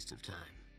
waste of time.